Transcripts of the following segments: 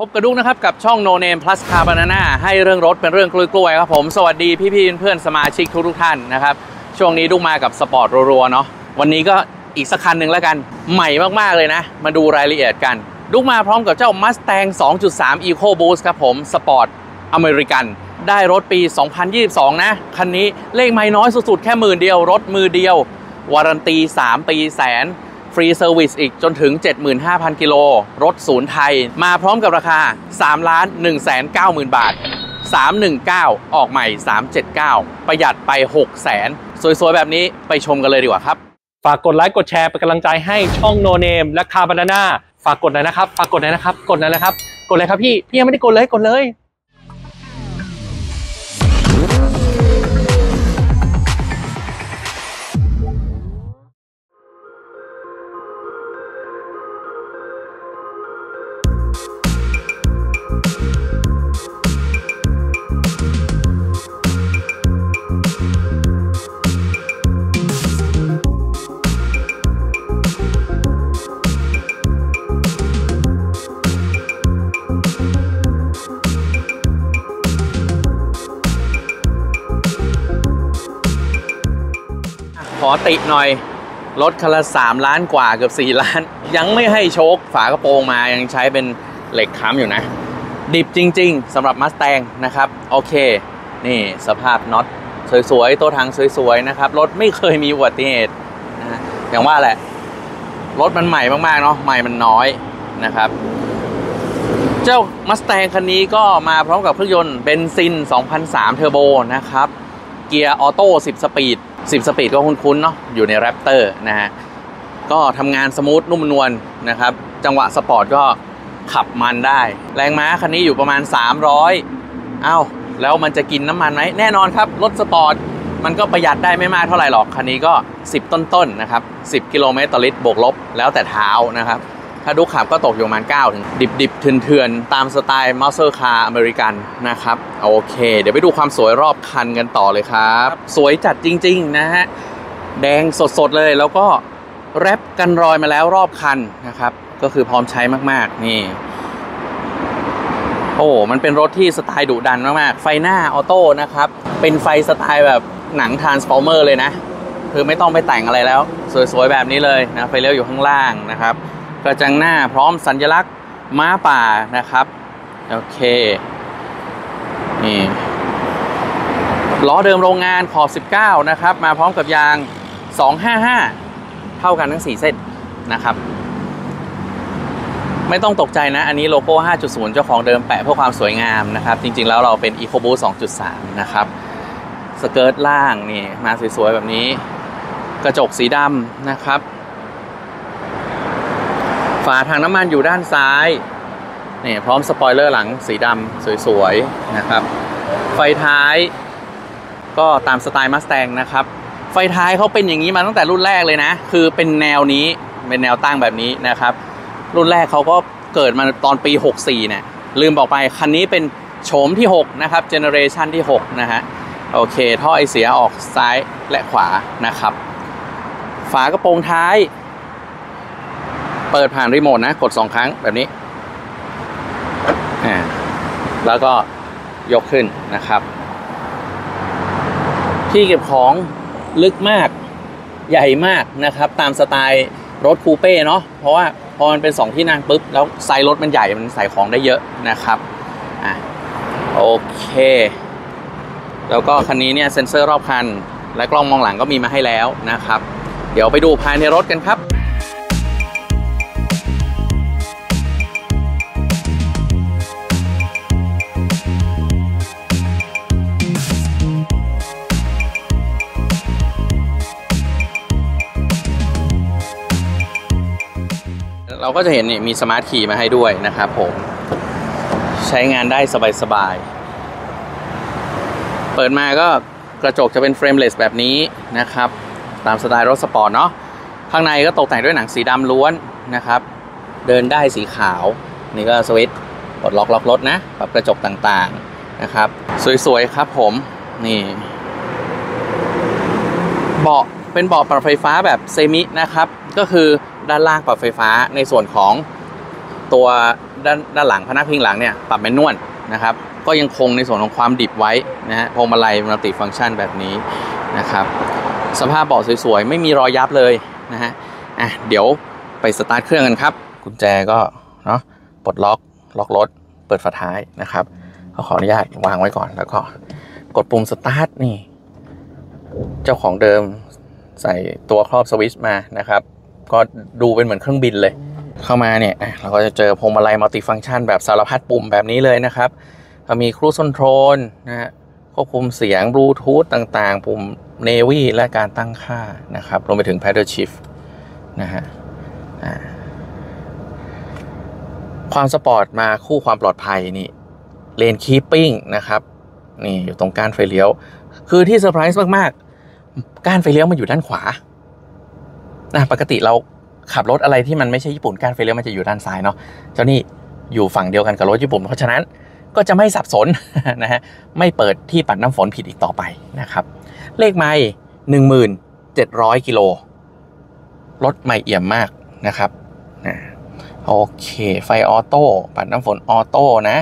พบกับดุกนะครับกับช่อง No Name Plus Car Banana ให้เรื่องรถเป็นเรื่องกล้วยๆครับผม สวัสดีพี่ๆเพื่อนๆสมาชิกทุกๆท่านนะครับ ช่วงนี้ดุกมากับสปอร์ตรัวๆเนาะวันนี้ก็อีกสักคันหนึ่งแล้วกัน ใหม่มากๆเลยนะ มาดูรายละเอียดกันดุกมาพร้อมกับเจ้า Mustang 2.3 Eco Boost ครับผม สปอร์ตอเมริกัน ได้รถปี 2022 นะ คันนี้เลขไมล์น้อยสุดๆ แค่หมื่นเดียว รถมือเดียว warranty 3 ปีแสน free service อีกจนถึง 75,000 กิโล รถศูนย์ไทย มาพร้อมกับราคา 3 ล้าน 1 9 0 0 0 0 บาท 319 ออกใหม่ 379 ประหยัดไป 6 0แสนสวยๆ แบบนี้ไปชมกันเลยดีกว่าครับ ฝากกดไลค์กดแชร์เป็นกำลังใจให้ช่อง No Name และ Car Banana ฝากกดหน่อยนะครับ ฝากกดหน่อยนะครับ กดหน่อยนะครับ กดเลยครับพี่ พี่ยังไม่ได้กดเลยกดเลย ติหน่อยรถคันละ3ล้านกว่าเกือบ 4 ล้าน ยังไม่ให้โชคฝากระโปรงมายังใช้เป็นเหล็กค้ำอยู่นะ ดิบจริง ๆสำหรับมัสแตงนะครับ โอเค นี่สภาพน็อตสวยๆ ตัวถังสวยๆ นะครับ รถไม่เคยมีอุบัติเหตุนะอย่างว่าแหละ รถมันใหม่มากๆ เนาะใหม่มันน้อยนะครับ เจ้า Mustang คันนี้ก็มาพร้อมกับเครื่องยนต์เบนซิน 2003 เทอร์โบนะครับ เกียร์ออโต้ 10 speed 10 speed ก็คุ้นๆเนาะอยู่ใน Raptor นะฮะก็ทำงาน smooth นุ่มนวลนะครับ จังหวะสปอร์ตก็ขับมันได้ แรงม้าคันนี้อยู่ประมาณ 300 เอ้า แล้วมันจะกินน้ำมันไหม แน่นอนครับ รถสปอร์ต มันก็ประหยัดได้ไม่มากเท่าไหร่หรอก คันนี้ก็ 10 ต้นๆนะครับ 10 กิโลเมตรต่อลิตรบวกลบ แล้วแต่เท้านะครับ ถ้าสนุกขับก็ตกอยู่ประมาณ9ถึง 10 ดิบเถื่อนๆ ตามสไตล์ muscle car อเมริกันนะครับ โอเค เดี๋ยวไปดูความสวยรอบคันกันต่อเลยครับ สวยจัดจริงๆนะฮะ แดงสดๆเลยแล้วก็ wrap กันรอยมาแล้วรอบคันนะครับ ก็คือพร้อมใช้มากๆ นี่ โอ้ มันเป็นรถที่สไตล์ดุดันมากๆ ไฟหน้าออโต้นะครับ เป็นไฟสไตล์แบบหนัง Transformer เลยนะ คือไม่ต้องไปแต่งอะไรแล้ว สวยๆ แบบนี้เลยนะ ไฟเลี้ยวอยู่ข้างล่างนะครับ กระจังหน้าพร้อมสัญลักษณ์ม้าป่านะครับ โอเค นี่ล้อเดิมโรงงานขอบ 19 นะครับ มาพร้อมกับยาง 255 เท่ากันทั้ง 4 เส้นนะครับ ไม่ต้องตกใจนะ อันนี้โลโก้ 5.0 เจ้าของเดิมแปะเพื่อความสวยงามนะครับ จริงๆแล้วเราเป็น EcoBoost 2.3 นะครับสเกิร์ตล่างนี่มาสวยๆแบบนี้ กระจกสีดำนะครับ ฝาถังน้ำมันอยู่ด้านซ้ายนี่พร้อมสปอยเลอร์หลังสีดำสวยๆนะครับ ไฟท้ายก็ตามสไตล์ Mustang นะครับ ไฟท้ายเขาเป็นอย่างนี้มาตั้งแต่รุ่นแรกเลยนะ คือเป็นแนวนี้เป็นแนวตั้งแบบนี้นะครับ รุ่นแรกเขาก็เกิดมาตอนปี 64เนี่ยลืมบอกไป คันนี้เป็นโฉมที่ 6 นะครับเจเนอเรชันที่ 6 นะฮะ โอเค ท่อไอเสียออกซ้ายและขวานะครับ ฝากระโปรงท้าย เปิดผ่านรีโมทนะ กด2ครั้งแบบนี้อ่าแล้วก็ยกขึ้นนะครับ ที่เก็บของลึกมากใหญ่มากนะครับ ตามสไตล์รถคูเป้เนาะเพราะว่าพอมันเป็น 2 ที่นั่งปุ๊บ แล้วไซส์รถมันใหญ่มันใส่ของได้เยอะนะครับอะโอเค แล้วก็คันนี้เนี่ยเซ็นเซอร์รอบคัน และกล้องมองหลังก็มีมาให้แล้วนะครับ เดี๋ยวไปดูภายในรถกันครับ เราก็จะเห็นนี่มี smart key มาให้ด้วยนะครับผม ใช้งานได้สบายๆ เปิดมาก็กระจกจะเป็น frameless แบบนี้นะครับ ตามสไตล์รถสปอร์ตเนาะข้างในก็ตกแต่งด้วยหนังสีดำล้วนนะครับ เดินด้ายสีขาว นี่ก็สวิตช์ปลดล็อกล็อกรถนะปรับกระจกต่างๆนะครับ สวยๆครับผมนี่เบาะเป็นเบาะปรับไฟฟ้าแบบ semi นะครับ ก็คือ ด้านล่างปรับไฟฟ้าในส่วนของตัวด้านด้านหลังพนักพิงหลังเนี่ยปรับ manual นะครับก็ยังคงในส่วนของความดิบไว้นะฮะพวงมาลัย multifunction แบบนี้นะครับสภาพเบาะสวยๆ ไม่มีรอยยับเลยนะฮะอะเดี๋ยวไปสตาร์ทเครื่องกันครับ กุญแจก็เนาะปลดล็อกล็อกรถ เปิดฝาท้ายนะครับก็ขออนุญาตวางไว้ก่อนแล้วก็กดปุ่มสตาร์ทนี่ เจ้าของเดิมใส่ตัวครอบสวิตช์มานะครับ ก็ดูเป็นเหมือนเครื่องบินเลย เข้ามาเนี่ยเราก็จะเจอพวงมาลัย multifunction แบบสารพัดปุ่มแบบนี้เลยนะครับก็มีครู i คอนโทรลนะฮะควบคุมเสียงบลูทูธต่างๆ ปุ่ม Navi และการตั้งค่านะครับรวมไปถึง Paddle Shift นะฮะความสปอร์ตมาคู่ความปลอดภัยนี่lane keeping นะครับ นี่อยู่ตรงก้านไฟเลี้ยว คือที่เซอร์ไพรส์มาก ๆ ก้านไฟเลี้ยวมันอยู่ด้านขวา นะปกติเราขับรถอะไรที่มันไม่ใช่ญี่ปุ่นก้านไฟเลี้ยวมันจะอยู่ด้านซ้ายเนาะเจ้านี่อยู่ฝั่งเดียวกันกับรถญี่ปุ่น เพราะฉะนั้นก็จะไม่สับสนนะฮะไม่เปิดที่ปัดน้ำฝนผิดอีกต่อไปนะครับ เลขไมล์หนึ่งหมื่นเจ็ดร้อยกิโลรถใหม่เอี่ยมมากนะครับนะโอเค ไฟออโต้ปัดน้ำฝนออโต้นะ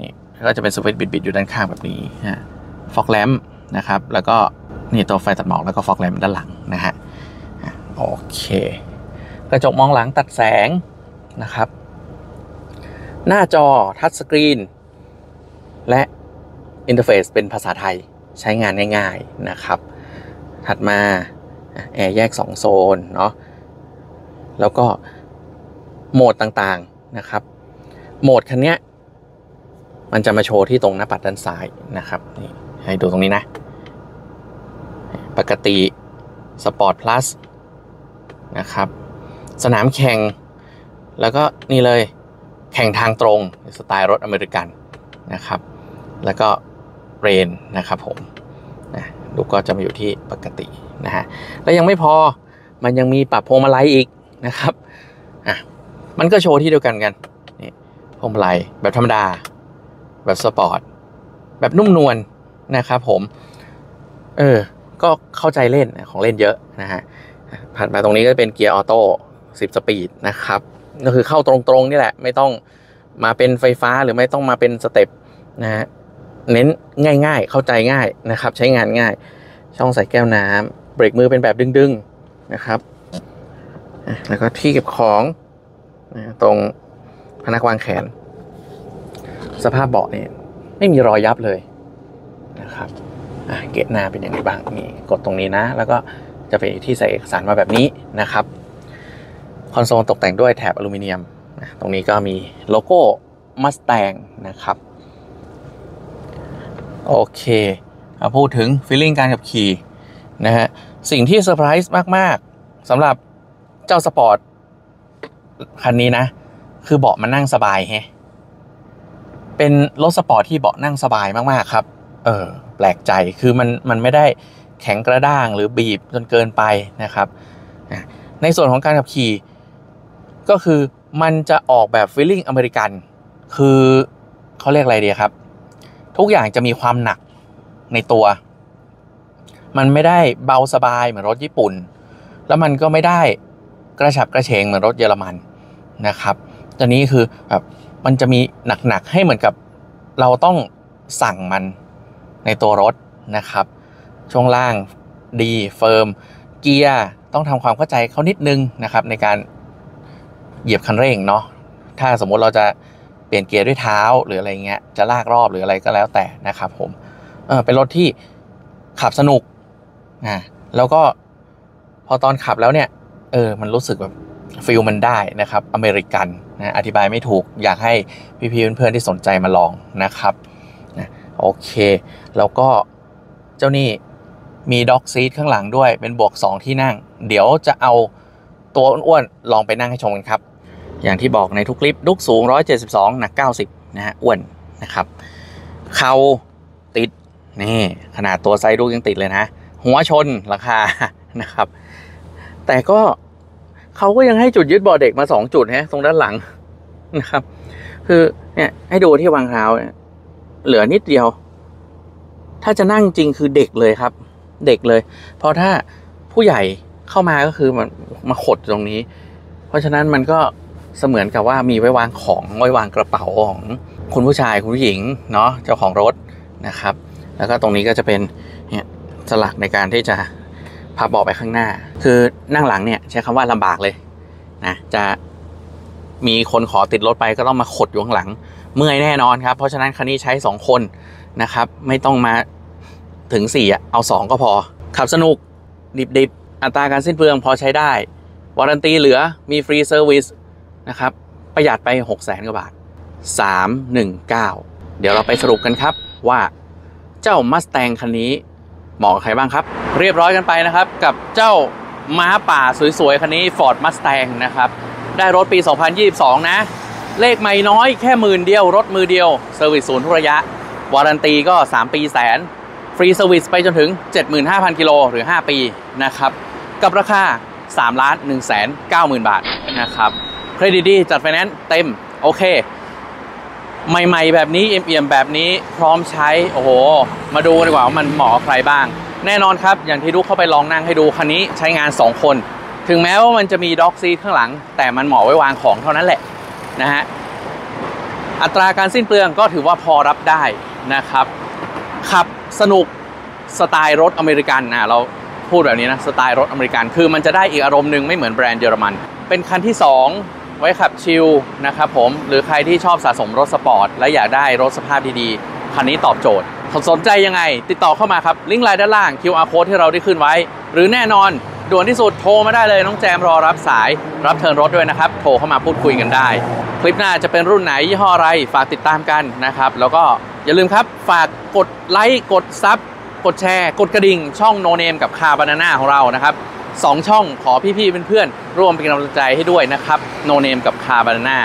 นี่ก็จะเป็นสวิตช์บิดๆอยู่ด้านข้างแบบนี้นะ fog lamp นะครับ แล้วก็นี่ตัวไฟตัดหมอกแล้วก็ fog lamp ด้านหลังนะฮะ โอเค กระจกมองหลังตัดแสงนะครับ หน้าจอ touchscreen และ interface เป็นภาษาไทยใช้งานง่ายๆนะครับ ถัดมาแอร์แยก 2 โซนเนาะแล้วก็โหมดต่างๆนะครับ โหมดคันนี้มันจะมาโชว์ที่ตรงหน้าปัดด้านซ้ายนะครับนี่ให้ดูตรงนี้นะ ปกติ Sport Plus นะครับ สนามแข่ง แล้วก็นี่เลยแข่งทางตรงสไตล์รถอเมริกันนะครับ แล้วก็rain นะครับผมนะลูกก็จะมาอยู่ที่ปกตินะฮะแล้วยังไม่พอมันยังมีปรับพวงมาลัยอีกนะครับอะมันก็โชว์ที่เดียวกันกันนี่พวงมาลัยแบบธรรมดา แบบสปอร์ต แบบนุ่มนวลนะครับผม เออ ก็เข้าใจเล่นของเล่นเยอะนะฮะ ผ่านมาตรงนี้ก็เป็นเกียร์ออโต้10 speed นะครับ ก็คือเข้าตรงๆนี่แหละ ไม่ต้องมาเป็นไฟฟ้าหรือไม่ต้องมาเป็นสเต็ปนะฮะเน้นง่าย ๆ เข้าใจง่ายนะครับ ใช้งานง่าย ช่องใส่แก้วน้ำเบรกมือเป็นแบบดึงๆนะครับ แล้วก็ที่เก็บของนะตรงพนักวางแขน สภาพเบาะเนี่ยไม่มีรอยยับเลยนะครับเกตหน้าเป็นยังไงบ้างนี่กดตรงนี้นะ แล้วก็ จะไปที่ใส่เอกสารมาแบบนี้นะครับคอนโซลตกแต่งด้วยแถบอลูมิเนียมนะตรงนี้ก็มีโลโก้ Mustang นะครับ โอเคมาพูดถึง feeling การขับขี่นะฮะสิ่งที่เซอร์ไพรส์มาก ๆสำหรับเจ้าสปอร์ตคันนี้นะ คือเบาะมันนั่งสบายแฮะเป็นรถสปอร์ตที่เบาะนั่งสบายมาก ๆ ครับ เออแปลกใจคือมันมันไม่ได้ แข็งกระด้างหรือบีบจนเกินไปนะครับ ในส่วนของการขับขี่ ก็คือมันจะออกแบบฟีลลิ่งอเมริกัน คือเขาเรียกอะไรดีครับ ทุกอย่างจะมีความหนักในตัว มันไม่ได้เบาสบายเหมือนรถญี่ปุ่น แล้วมันก็ไม่ได้กระฉับกระเฉงเหมือนรถเยอรมันนะครับตอนนี้คือแบบมันจะมีหนักๆให้เหมือนกับเราต้องสั่งมันในตัวรถนะครับ ช่วงล่างดี firm เกียร์ต้องทำความเข้าใจเขานิดนึงนะครับในการเหยียบคันเร่งเนาะถ้าสมมุติเราจะเปลี่ยนเกียร์ด้วยเท้าหรืออะไรเงี้ยจะลากรอบหรืออะไรก็แล้วแต่นะครับผมเออเป็นรถที่ขับสนุกอ่าแล้วก็พอตอนขับแล้วเนี่ยเออมันรู้สึกแบบ feel มันได้นะครับอเมริกันนะอธิบายไม่ถูกอยากให้พี่ๆเพื่อนๆที่สนใจมาลองนะครับนะโอเค แล้วก็เจ้านี่ มีด็อกซีทข้างหลังด้วยเป็นบวก 2 ที่นั่ง เดี๋ยวจะเอาตัวอ้วนๆลองไปนั่งให้ชมกันครับ อย่างที่บอกในทุกคลิปลุกสูง 172 หนัก 90 นะฮะอ้วนนะครับ เข่าติดนี่ขนาดตัวไซส์ลูกยังติดเลยนะ หัวชนราคานะครับ แต่ก็เขาก็ยังให้จุดยึดบาะเด็กมา 2 จุดฮะตรงด้านหลังนะครับ คือเนี่ยให้ดูที่วางเท้าเนี่ยเหลือนิดเดียว ถ้าจะนั่งจริงคือเด็กเลยครับ เด็กเลย เพราะถ้าผู้ใหญ่เข้ามาก็คือมันมาขดตรงนี้ เพราะฉะนั้นมันก็เสมือนกับว่ามีไว้วางของไว้วางกระเป๋าของคุณผู้ชายคุณผู้หญิงเนาะเจ้าของรถนะครับ แล้วก็ตรงนี้ก็จะเป็นเนี่ยสลักในการที่จะพับเบาะไปข้างหน้า คือนั่งหลังเนี่ยใช้คำว่าลำบากเลยนะจะมีคนขอติดรถไปก็ต้องมาขดอยู่ข้างหลัง เมื่อยแน่นอนครับ เพราะฉะนั้นคันนี้ใช้ 2 คนนะครับ ไม่ต้องมา ถึง4อะเอา 2 ก็พอ ขับสนุก ดิบๆ อัตราการสิ้นเปลืองพอใช้ได้ warranty เหลือมี free service นะครับ ประหยัดไป 6 0 0 0 0 0กว่าบาท 319 เดี๋ยวเราไปสรุปกันครับว่าเจ้า Mustang คันนี้เหมาะกับใครบ้างครับ เรียบร้อยกันไปนะครับ กับเจ้าม้าป่าสวยๆ คันนี้ Ford Mustang นะครับ ได้รถปี 2022 นะ เลขไม่น้อยแค่หมื่นเดียว รถมือเดียว service ศูนย์ทุกระยะ warranty ก็ 3 ปีแสน free service ไปจนถึง 75,000 กิโลหรือ 5 ปีนะครับ กับราคา3ล้าน1แสน90,000 บาทนะครับเครดิตดีจัดไฟแนนซ์เต็ม โอเค ใหม่ๆ แบบนี้ เอี่ยมๆแบบนี้พร้อมใช้ โอ้โห มาดูดีกว่าว่ามันเหมาะใครบ้าง แน่นอนครับ อย่างที่ทุกเข้าไปลองนั่งให้ดู คันนี้ใช้งาน 2 คน ถึงแม้ว่ามันจะมี dog seat ข้างหลัง แต่มันเหมาะไว้วางของเท่านั้นแหละนะฮะอัตราการสิ้นเปลืองก็ถือว่าพอรับได้นะครับขับ สนุกสไตล์รถอเมริกันนะเราพูดแบบนี้นะสไตล์รถอเมริกันคือมันจะได้อีกอารมณ์หนึ่งไม่เหมือนแบรนด์เยอรมัน เป็นคันที่ 2 ไว้ขับ chill นะครับผมหรือใครที่ชอบสะสมรถสปอร์ต และอยากได้รถสภาพดีๆ คันนี้ตอบโจทย์สนใจยังไง ติดต่อเข้ามาครับ ลิงก์ไลน์ด้านล่าง QR code ที่เราได้ขึ้นไว้ หรือแน่นอนด่วนที่สุดโทรมาได้เลยน้องแจมรอรับสาย รับเทิร์นรถด้วยนะครับ โทรเข้ามาพูดคุยกันได้ คลิปหน้าจะเป็นรุ่นไหนยี่ห้ออะไรฝากติดตามกันนะครับ แล้วก็อย่าลืมครับฝากกดไลค์กด sub กดแชร์ กดกระดิ่ง ช่องโนเนมกับคาบานาน่าของเรานะครับสองช่องขอพี่ๆเพื่อนๆร่วมเป็นกำลังใจให้ด้วยนะครับโนเนมกับคาบานาน่า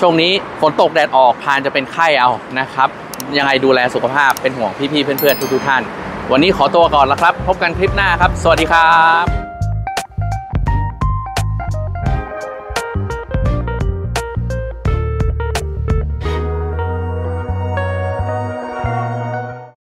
ช่วงนี้ฝนตกแดดออกพานจะเป็นไข้เอานะครับ ยังไงดูแลสุขภาพเป็นห่วงพี่ๆเพื่อนๆทุกๆท่าน วันนี้ขอตัวก่อนล้วครับ พบกันคลิปหน้าครับ สวัสดีครับ